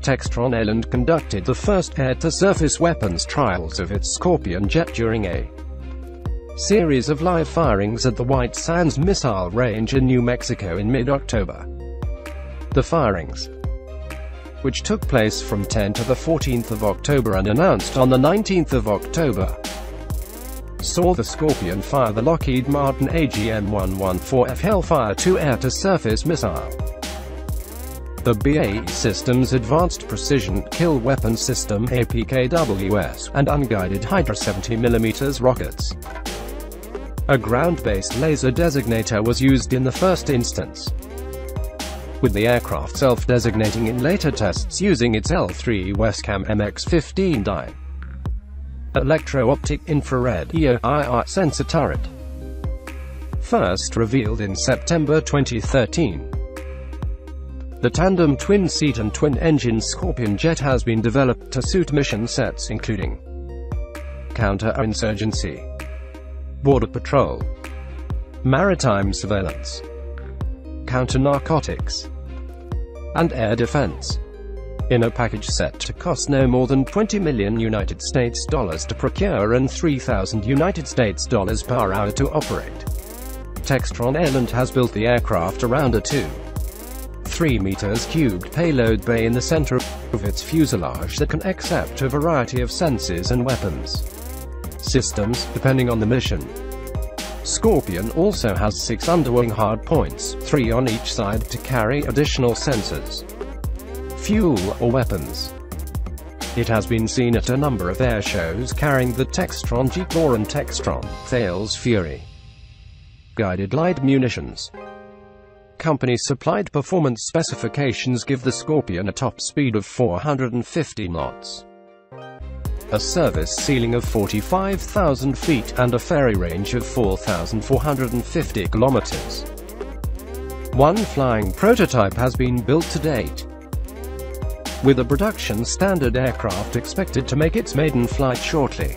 Textron Airland conducted the first air-to-surface weapons trials of its Scorpion jet during a series of live firings at the White Sands Missile Range in New Mexico in mid-October. The firings, which took place from 10 to the 14th of October and announced on the 19th of October, saw the Scorpion fire the Lockheed Martin AGM-114F Hellfire 2 air-to-surface missile. The BAE Systems Advanced Precision Kill Weapon System APKWS, and unguided Hydra 70mm rockets. A ground-based laser designator was used in the first instance, with the aircraft self-designating in later tests using its L3 Wescam MX-15 die. Electro-optic infrared EOIR sensor turret. First revealed in September 2013. The tandem twin-seat and twin-engine Scorpion jet has been developed to suit mission sets including counter-insurgency, border patrol, maritime surveillance, counter-narcotics, and air defense. In a package set to cost no more than 20 million United States dollars to procure and 3,000 United States dollars per hour to operate. Textron Airland has built the aircraft around a 2. 3 meters cubed payload bay in the center of its fuselage that can accept a variety of sensors and weapons systems, depending on the mission. Scorpion also has six underwing hardpoints, three on each side, to carry additional sensors, fuel, or weapons. It has been seen at a number of air shows carrying the Textron G-Claw and Textron Thales Fury guided light munitions. Company-supplied performance specifications give the Scorpion a top speed of 450 knots a service ceiling of 45,000 feet, and a ferry range of 4,450 kilometers. One flying prototype has been built to date, with a production standard aircraft expected to make its maiden flight shortly.